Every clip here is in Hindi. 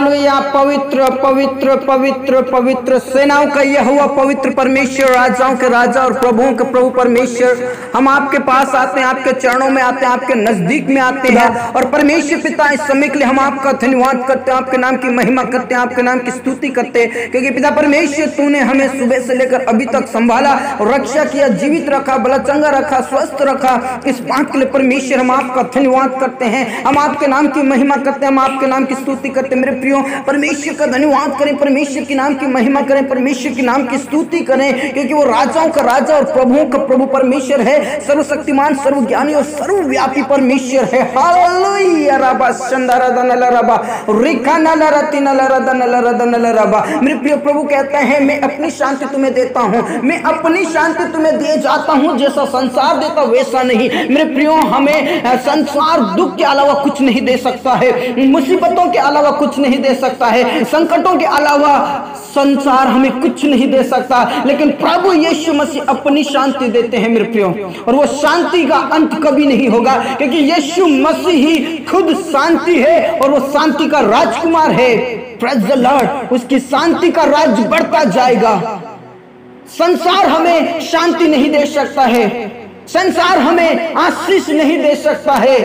हालेलुया, पवित्र पवित्र पवित्र पवित्र सेनाओं का यह हुआ पवित्र परमेश्वर, राजाओं के राजा और प्रभुओं के प्रभु परमेश्वर। हम आपके पास आते हैं, आपके चरणों में आते हैं, आपके नज़दीक में आते हैं और परमेश्वर पिता, इस समय के लिए हम आपका धन्यवाद करते हैं, आपके नाम की महिमा करते हैं, आपके नाम की स्तुति करते हैं। क्योंकि पिता परमेश्वर, तूने हमें सुबह से लेकर अभी तक संभाला और रक्षा किया, जीवित रखा बला चंगा रखा, स्वस्थ रखा। इस बात के लिए परमेश्वर, हम आपका धन्यवाद करते हैं। हम आपके नाम की महिमा करते हैं, हम आपके नाम की स्तुति करते हैं। मेरे प्रियो परमेश्वर का धन्यवाद करें, परमेश्वर के नाम की महिमा करें, परमेश्वर के नाम की स्तुति करें, क्योंकि वो राजाओं का राजा और प्रभुओं का प्रभु परमेश्वर है। सर्वशक्तिमान, सर्वज्ञानी और सर्वव्यापी परमेश्वर है। प्रिय प्रभु कहते हैं, मैं अपनी शांति तुम्हें देता हूँ। मैं अपनी शांति तुम्हें दिए जाता हूँ, जैसा संसार देता वैसा नहीं। मेरे प्रियो, हमें संसार दुख के अलावा कुछ नहीं दे सकता है। मुसीबतों के अलावा कुछ नहीं दे सकता है। संकटों के अलावा संसार हमें कुछ नहीं दे सकता। लेकिन प्रभु यीशु मसीह अपनी शांति देते हैं मेरे प्रियो। और वो शांति का अंत कभी नहीं होगा, क्योंकि यीशु मसीह ही खुद शांति है और वो शांति का राजकुमार है। Lord उसकी शांति का राज बढ़ता जाएगा। संसार हमें शांति नहीं दे सकता है। संसार हमें आशीष नहीं दे सकता है।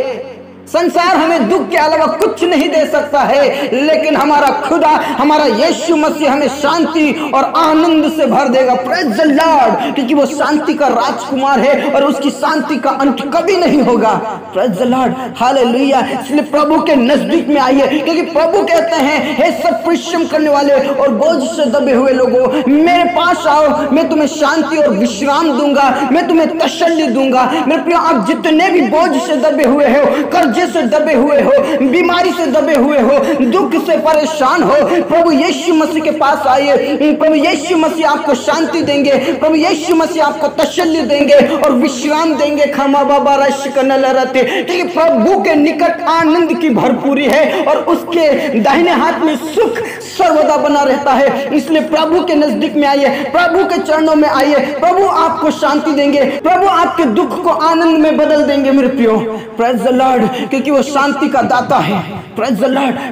संसार हमें दुख के अलावा कुछ नहीं दे सकता है। लेकिन हमारा खुदा, हमारा यीशु मसीह हमें शांति और आनंद से भर देगा। प्रेज लॉर्ड क्योंकि वो शांति का राजकुमार है और उसकी शांति का अंत कभी नहीं होगा। प्रेज लॉर्ड हालेलुया इसलिए प्रभु के नज़दीक में आइए, क्योंकि प्रभु कहते हैं, हे सब परिश्रम करने वाले और बोझ से दबे हुए लोगों, मेरे पास आओ, मैं तुम्हें शांति और विश्राम दूँगा, मैं तुम्हें तसल्ली दूँगा। मेरे प्रिय, आप जितने भी बोझ से दबे हुए हो कर्जे से दबे हुए हो, बीमारी से दबे हुए हो, दुख से परेशान हो, प्रभु यीशु मसीह के पास आइए। प्रभु यीशु मसीह आपको शांति देंगे, प्रभु यीशु मसीह आपको तसल्ली देंगे और विश्राम देंगे। खमा बाबा रश रहते क्योंकि प्रभु के निकट आनंद की भरपूरी है और उसके दाहिने हाथ में सुख सर्वदा बना रहता है। इसलिए प्रभु के नज़दीक में आइए, प्रभु के चरणों में आइए, प्रभु आपको शांति देंगे, प्रभु आपके दुख को आनंद में बदल देंगे लॉर्ड क्योंकि वो शांति का दाता है।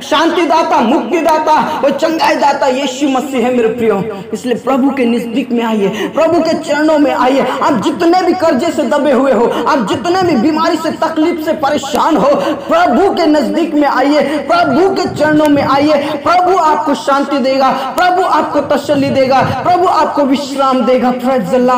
शांति दाता, मुक्ति दाता, वो चंगाई दाता यीशु मसीह है मेरे प्रियो। इसलिए प्रभु के नज़दीक में आइए, प्रभु के चरणों में आइए। आप जितने भी कर्जे से दबे हुए हो, आप जितने भी बीमारी से, तकलीफ़ से परेशान हो, प्रभु के नज़दीक में आइए, प्रभु के चरणों में आइए, प्रभु आपको शांति देगा, प्रभु आपको तसली देगा, प्रभु आपको विश्राम देगा। Praise the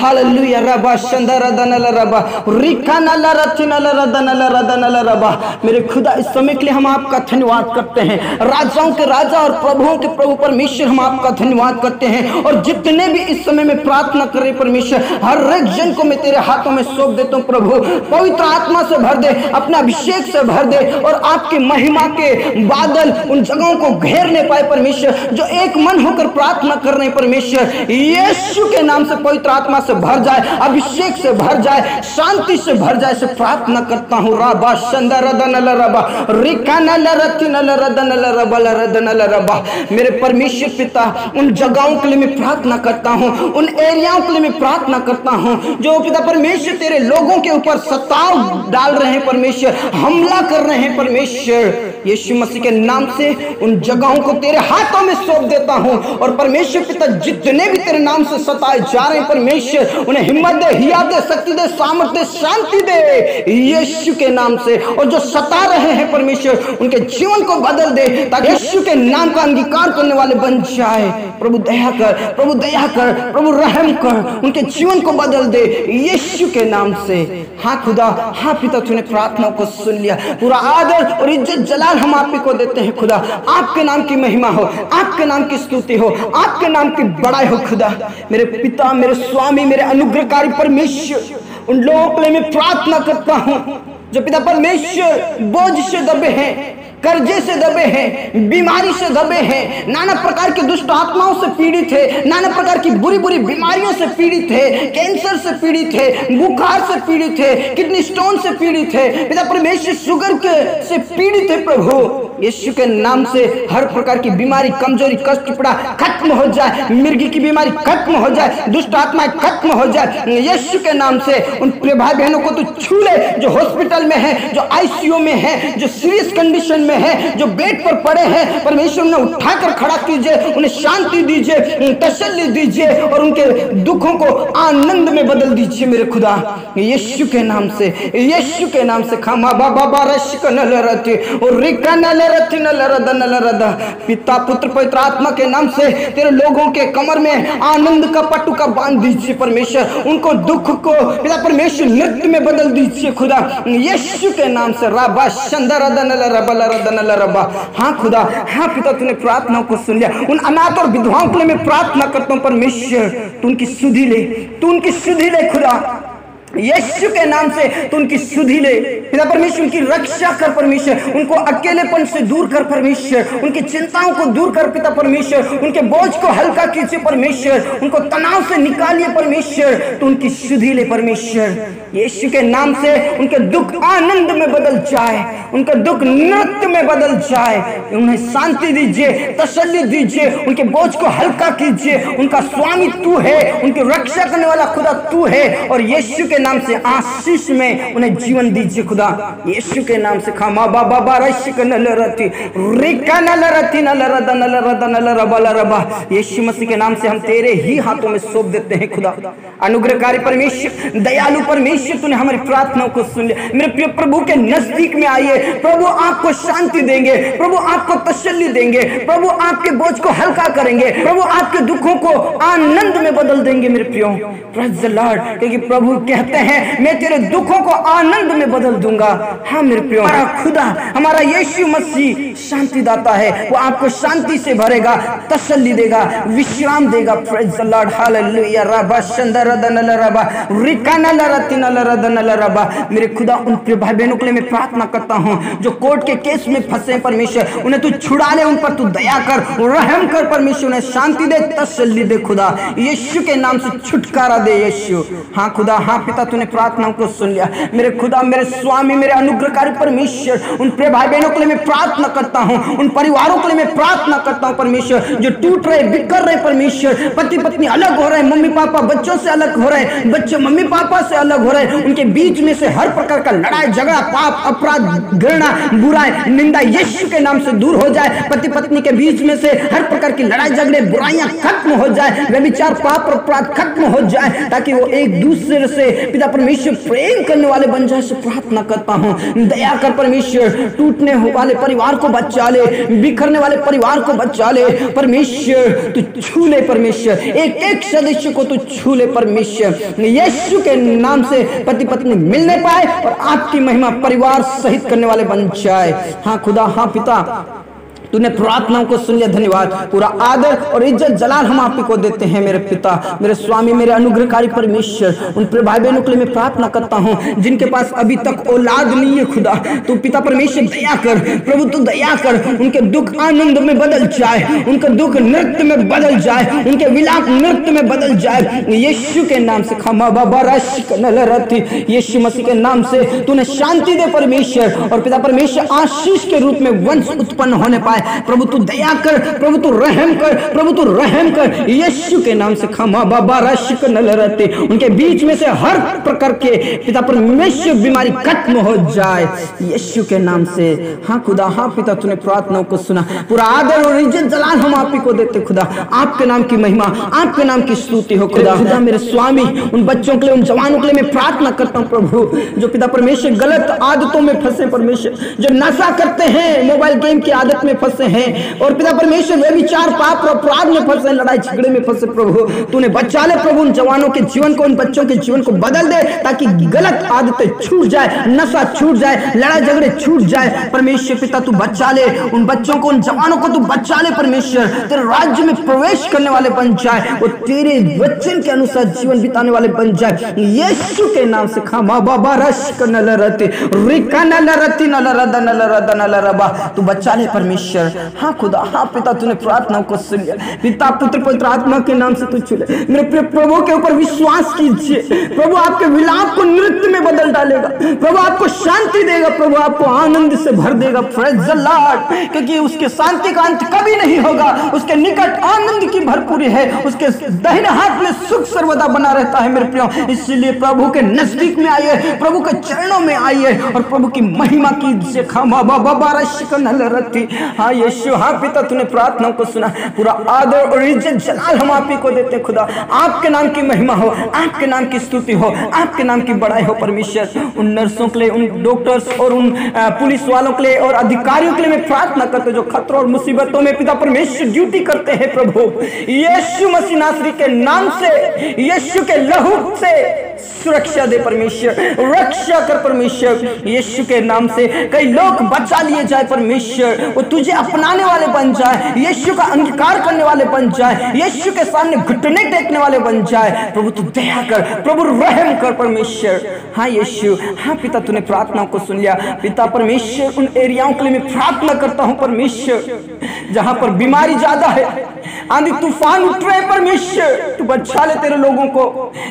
hallelujah rava, शंदर, दनल, rava. Rica नल रथिनल रदनल रदनल रबा। मेरे खुदा, इस समय के लिए हम आपका धन्यवाद करते हैं। राजाओं के राजा और प्रभुओं के प्रभु परमेश्वर हम आपका धन्यवाद करते हैं। और जितने भी इस समय में प्रार्थना करे परमेश्वर, हर एक जन को मैं तेरे हाथों में सौंप देता हूँ, प्रभु। पवित्र आत्मा से भर दे, अपने अभिषेक से भर दे और आपकी महिमा के बादल उन जगहों को घेरने पाए परमेश्वर। जो एक मन होकर प्रार्थना कर रहे परमेश्वर, यीशु के नाम से पवित्र आत्मा से भर जाए, अभिषेक से भर जाए, शांति से भर जाए से प्रार्थना करता हूँ, राबा रबा। मेरे परमेश्वर पिता, उन जगहों के लिए मैं प्रार्थना करता हूँ, उन एरियाओं के लिए मैं प्रार्थना करता हूँ, जो पिता परमेश्वर तेरे लोगों के ऊपर सताव डाल रहे हैं परमेश्वर, हमला कर रहे हैं परमेश्वर। यीशु मसीह के नाम से उन जगहों को तेरे हाथों में सौंप देता हूँ। और परमेश्वर पिता, जितने भी तेरे नाम से सताए जा रहे हैं, परमेश्वर उन्हें हिम्मत दे हिया दे, शक्ति दे, सामर्थ दे, शांति दे। यीशु के नाम से। और जो सता रहे हैं, परमेश्वर, उनके जीवन को बदल दे, ताकि यीशु के नाम का अंगीकार करने वाले बन जाए। प्रभु दया कर, प्रभु दया कर, प्रभु रहम कर, उनके जीवन को बदल दे। यीशु के नाम से। हाँ खुदा हाँ पिता, तूने प्रार्थना को सुन लिया। पूरा आदर और इज़्ज़त जलाल हम आप ही को देते हैं खुदा। आपके नाम की महिमा हो, आपके नाम की स्तुति हो, आपके नाम की बड़ाई हो खुदा। मेरे पिता, मेरे स्वामी, मेरे अनुग्रहकारी परमेश्वर, उन लोगों के लिए मैं प्रार्थना करता हूँ, जो पिता परमेश्वर बोझ से दबे हैं। कर्जे से दबे हैं, बीमारी से दबे हैं, नाना प्रकार की दुष्ट आत्माओं से पीड़ित है, नाना प्रकार की बुरी बुरी बीमारियों से पीड़ित है, कैंसर से पीड़ित है, बुखार से पीड़ित है, किडनी स्टोन से पीड़ित है, पिता परमेश्वर शुगर के से पीड़ित है प्रभु। यीशु के नाम से हर प्रकार की बीमारी, कमज़ोरी, कष्ट पड़ा खत्म हो जाए, मिर्गी की बीमारी खत्म हो जाए, दुष्ट आत्माएँ खत्म हो जाए, यीशु के नाम से उन प्रिय भाई बहनों को तो छू ले, जो हॉस्पिटल में है, जो आईसीयू में है, जो सीरियस कंडीशन में है, जो बेड पर पड़े हैं, परमेश्वर ने उठाकर खड़ा कीजिए, उन्हें शांति दीजिए तसल्ली दीजिए और उनके दुखों को आनंद में बदल दीजिए मेरे खुदा। यीशु के नाम से, यीशु के नाम से खामा बाबा बारश नल रति और रिका पिता पुत्र पवित्र आत्मा के नाम से तेरे लोगों के कमर में आनंद का पटुका बाँध दीजिए परमेश्वर। उनको दुख को पिता परमेश्वर नृत्य में बदल दीजिए खुदा। यीशु के नाम से रबा, शंदर रबा हाँ खुदा हाँ पिता, तूने प्रार्थनाओं को सुन लिया। उन अनाथ और विधवाओं के लिए मैं प्रार्थना करता हूँ परमेश्वर, तू उनकी सुधि ले, तू उनकी सुधि ले खुदा। यीशु के नाम से तो उनकी सुधि ले। पिता परमेश्वर, उनकी रक्षा कर परमेश्वर। उनको अकेलेपन से दूर कर परमेश्वर। उनकी चिंताओं को दूर कर पिता परमेश्वर। उनके बोझ को हल्का कीजिए परमेश्वर। उनको तनाव से निकालिए परमेश्वर। तो उनकी सुधि ले परमेश्वर। यीशु के नाम से उनके दुख आनंद में बदल जाए। उनका दुख नृत्य में बदल जाए। उन्हें शांति दीजिए, तसल्ली दीजिए। उनके बोझ को हल्का कीजिए। उनका स्वामी तू है। उनकी रक्षा करने वाला खुदा तू है। और यीशु के नाम से आशीष में उन्हें जीवन दीजिए खुदा। यीशु के नाम से खामा बाबा बारशिक नल रति। रिका नल रति, नल रद नल रद, नल रबा रबा। यीशु मसीह के नाम से हम तेरे ही हाथों में सौंप देते हैं खुदा। अनुग्रहकारी परमेश्वर, दयालु परमेश्वर, तूने हमारी प्रार्थनाओं को सुन लिया। मेरे प्रिय प्रभु के नज़दीक में आइए। प्रभु आपको शांति देंगे। प्रभु आपको तसल्ली देंगे। प्रभु आपके बोझ को हल्का करेंगे। प्रभु आपके दुखों को आनंद में बदल देंगे मेरे प्रियो। क्योंकि प्रभु कहते हैं, मैं तेरे दुखों को आनंद में बदल दूँगा। हाँ मेरे प्रियो, हमारा खुदा, हमारा यीशु मसीह शांति दाता है। वो आपको शांति से भरेगा, तसल्ली देगा, विश्राम देगा। प्रेज लॉर्ड हालेलुया रबा शंदर दनल रबा रिकानल रतिनल रदनल रबा मेरे खुदा, उन प्रिय भाई बहनों के लिए मैं प्रार्थना करता हूँ, जो कोर्ट के केस में फंसे परमेश्वर, उन्हें तू छुड़ा ले, उन पर तू दया कर, रहम कर परमेश्वर, उन्हें शांति दे, तसल्ली दे खुदा। यीशु के नाम से छुटकारा दे, यीशु। हाँ खुदा हाँ पिता तूने प्रार्थनाओं को सुन लिया। मेरे खुदा, मेरे स्वामी, मेरे अनुग्रहकारी परमेश्वर, उन प्रिय भाई बहनों के लिए मैं प्रार्थना करता हूँ, उन परिवारों के लिए मैं प्रार्थना करता हूँ परमेश्वर, जो टूट रहे बिकर रहे परमेश्वर पति पत्नी अलग हो रहे मम्मी पापा बच्चों से अलग हो रहे, बच्चे मम्मी पापा से अलग हो रहे, उनके बीच में से हर प्रकार का लड़ाई, झगड़ा, पाप, अपराध, घृणा, बुराई, निंदा यीशु के नाम से दूर हो जाए पति पत्नी के बीच में से हर प्रकार की लड़ाई, झगड़े, बुराइयाँ खत्म हो जाए, व्यभिचार, पाप, अपराध खत्म हो जाए, ताकि वो एक दूसरे से पिता परमेश्वर प्रेम करने वाले बन जाए प्रार्थना करता हूँ। दया कर परमेश्वर, टूटने वाले परिवार को बचा ले, बिखरने वाले परिवार को बचा ले। परमेश्वर, तू छू ले परमेश्वर। एक एक सदस्य को तू छू ले परमेश्वर। यीशु के नाम से पति पत्नी मिलने पाए और आपकी महिमा परिवार सहित करने वाले बन जाए। हाँ खुदा हाँ पिता। तूने प्रार्थनाओं को सुन लिया, धन्यवाद। पूरा आदर और इज़्ज़त जलाल हम आप को देते हैं, मेरे पिता, मेरे स्वामी, मेरे अनुग्रहकारी परमेश्वर। उन भाई बहनों के लिए मैं प्रार्थना करता हूँ, जिनके पास अभी तक औलाद नहीं है, खुदा। तू पिता परमेश्वर, दया कर। प्रभु, तू दया कर। उनके दुख आनंद में बदल जाए, उनका दुख नृत्य में बदल जाए, उनके विलाप नृत्य में बदल जाए। यीशु के नाम से खमा बाबा रथी यीशु मसीह के नाम से तूने शांति दे, परमेश्वर। और पिता परमेश्वर आशीष के रूप में वंश उत्पन्न होने पाए। प्रभु तू दया कर, प्रभु तू रहम कर, प्रभु तू रहम कर। यीशु के नाम से खमा बाबा रशिक नल रहते। उनके बीच में से हर प्रकार के पिता परमेश्वर बीमारी खत्म हो जाए। यीशु के नाम से हाँ खुदा हाँ पिता, तूने प्रार्थनाओं को सुना। पूरा आदर और इज़्ज़त जलाल हम आप ही को देते खुदा। आपके नाम की महिमा, आपके नाम की स्तुति हो खुदा। खुदा मेरे स्वामी, उन बच्चों के लिए, उन जवानों के लिए मैं प्रार्थना करता हूँ प्रभु, जो पिता परमेश्वर गलत आदतों में फंसे परमेश्वर, जो नशा करते हैं मोबाइल गेम की आदत में फंसे हैं। और पिता परमेश्वर वे विचार पाप और अपराध में फंसे लड़ाई झगड़े में फंसे प्रभु। तूने बचा ले प्रभु उन जवानों के जीवन को, उन बच्चों के जीवन को बदल दे, ताकि गलत आदतें छूट जाए, नशा छूट जाए, लड़ाई झगड़े छूट जाए। परमेश्वर पिता, तू बचा ले। उन बच्चों को, उन जवानों को तू बचा ले, परमेश्वर। तेरे राज्य में प्रवेश करने वाले बन जाए वो तेरे वचन के अनुसार जीवन बिताने वाले बन जाए। यीशु के नाम से खामा बाबा रश नल रति रिका नल रति नल रद नल रबा तू बचा ले परमेश्वर। परमेश्वर हाँ खुदा। हाँ पिता, तूने प्रार्थना को सुन लिया। पिता, पुत्र, पवित्र आत्मा के नाम से तू चुने मेरे प्रिय प्रभु के ऊपर विश्वास कीजिए। प्रभु आपके विलाप को नृत्य में बदल डालेगा। प्रभु आपको शांति देगा। प्रभु आपको आनंद से भर देगा। क्योंकि उसके शांति का अंत कभी नहीं होगा। उसके निकट आनंद की भरपूरी है। उसके दहिने हाथ में सुख सर्वदा बना रहता है, मेरे प्रियो। इसलिए प्रभु के नज़दीक में आइए। प्रभु के चरणों में आइए। और प्रभु की महिमा कीजिए। खामा बाबा बारा शिकन रथी। हाँ यीशु हाँ पिता, तूने प्रार्थना को सुना। पूरा आदर और इज़्ज़त जलाल हम आप ही को देते खुदा। आपके नाम की महिमा हो, आपके नाम की स्तुति हो, आपके नाम की बड़ाई हो, परमेश्वर। उन नर्सों के लिए, उन डॉक्टर्स और उन पुलिस वालों के लिए और अधिकारियों के लिए मैं प्रार्थना करते जो खतरों और मुसीबतों में पिता परमेश्वर ड्यूटी करते हैं, प्रभु। यीशु मसीह नासरी के नाम से, यीशु के लहू से सुरक्षा दे परमेश्वर, रक्षा कर परमेश्वर। यीशु के नाम से कई लोग बचा लिए जाए परमेश्वर। वो तुझे अपनाने वाले बन जाए, यीशु का अंगीकार करने वाले बन जाए, यीशु के सामने घुटने टेकने वाले बन जाए। प्रभु, तू दया कर, प्रभु, रहम कर परमेश्वर। हाँ यीशु हाँ पिता, तूने प्रार्थनाओं को सुन लिया। पिता, परमेश्वर, उन एरियाओं के लिए मैं प्रार्थना करता हूँ, परमेश्वर। जहाँ पर बीमारी ज़्यादा है, आंधी तूफ़ान उठ रहे परमेश्वर। तू बचा ले तेरे लोगों को,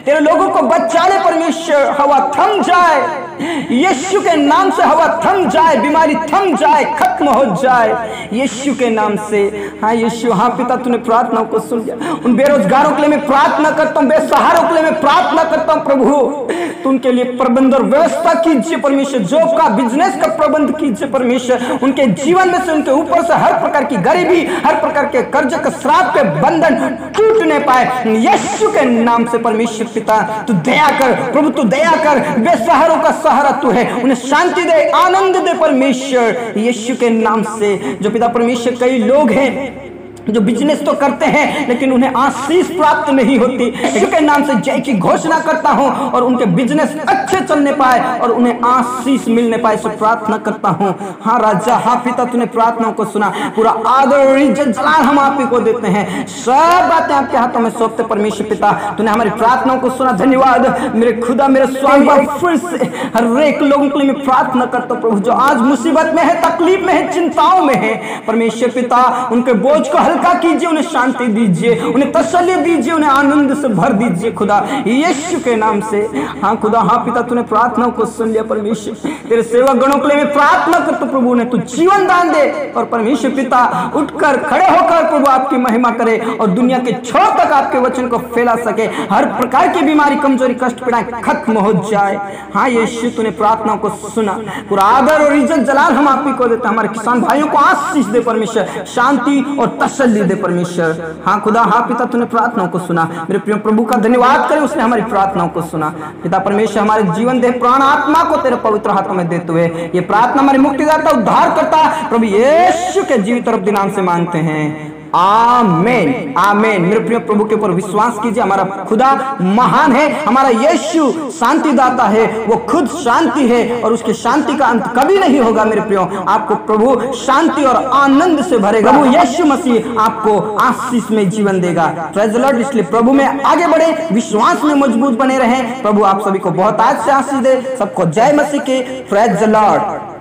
तेरे लोगों को बचा ले परमेश्वर। हवा थम जाए। यीशु के नाम से हवा थम जाए, बीमारी थम जाए, खत्म हो जाए। यीशु के नाम से। हाँ यीशु हाँ पिता, तूने प्रार्थनाओं को सुन लिया। उन बेरोजगारों के लिए मैं प्रार्थना करता हूँ, बेसहारों के लिए मैं प्रार्थना करता हूँ, प्रभु। तू उनके लिए प्रबंध और व्यवस्था कीजिए परमेश्वर। जॉब का बिज़नेस का प्रबंध कीजिए परमेश्वर। उनके जीवन में से, उनके ऊपर से हर प्रकार की गरीबी, हर प्रकार के कर्ज के श्राप के बंधन टूट नहीं पाए। यीशु के नाम से परमेश्वर पिता, तू दया कर, प्रभु, तू दया कर। बेसहारों का सहारा तू है, उन्हें शांति दे, आनंद दे परमेश्वर। यीशु के नाम से, जो पिता परमेश्वर, कई लोग हैं जो बिज़नेस तो करते हैं, लेकिन उन्हें आशीष प्राप्त नहीं होती। के नाम से जय की घोषणा करता हूँ और उनके बिज़नेस अच्छे चलने पाए और उन्हें आशीष मिलने पाए सो प्रार्थना करता हूँ। हाँ राजा हाँ पिता, तूने प्रार्थनाओं को सुना। पूरा आदर जलाल हम आप ही को देते हैं। सब बातें आपके हाथों में सौंपते परमेश्वर पिता। तूने हमारी प्रार्थनाओं को सुना, धन्यवाद। मेरे खुदा, मेरे स्वामी फिर से हर एक लोगों के लिए मैं प्रार्थना करता हूँ, प्रभु, जो आज मुसीबत में है, तकलीफ़ में है, चिंताओं में है। परमेश्वर पिता, उनके बोझ को हल्का कीजिए, उन्हें शांति दीजिए, उन्हें तसल्ली दीजिए, उन्हें आनंद से भर दीजिए, खुदा यीशु के नाम से। हाँ खुदा हाँ पिता, तूने प्रार्थनाओं को सुन लिया, परमेश्वर। तेरे सेवक गणों के लिए मैं प्रार्थना करता हूँ प्रभु ने तू जीवन दान दे और परमेश्वर पिता उठकर खड़े होकर प्रभु आपकी महिमा करे और दुनिया के छोर तक आपके वचन को फैला सके। हर प्रकार की बीमारी, कमज़ोरी, कष्ट, पीड़ाएँ खत्म हो जाए। हाँ यीशु, तूने प्रार्थनाओं को सुना। पूरा आदर और इज़्ज़त जलाल हम आप ही को देते हमारे किसान भाइयों को आशीष दे परमेश्वर। शांति और तसल्ली दे परमेश्वर। हाँ खुदा हाँ पिता, तूने प्रार्थनाओं को सुना। मेरे प्रिय प्रभु का धन्यवाद करे, उसने हमारी प्रार्थनाओं को सुना। पिता परमेश्वर, हमारे जीवन दे प्राण आत्मा को तेरे पवित्र हाथों में देते हुए ये प्रार्थना हमारे मुक्तिदाता उद्धार करता प्रभु यीशु के जीवित और दिनाम से मांगते हैं। आमेन। आमेन। मेरे प्रिय प्रभु के ऊपर विश्वास कीजिए, हमारा खुदा महान है, हमारा यीशु शांति दाता है, वो खुद शांति है और उसकी शांति का अंत कभी नहीं होगा, मेरे प्रियो। आपको प्रभु शांति और आनंद से भरेगा। प्रभु यीशु मसीह आपको आशीष में जीवन देगा। इसलिए प्रभु में आगे बढ़े, विश्वास में मज़बूत बने रहे। प्रभु आप सभी को बहुत आज से आशीष दे। सबको जय मसीह के। Praise Lord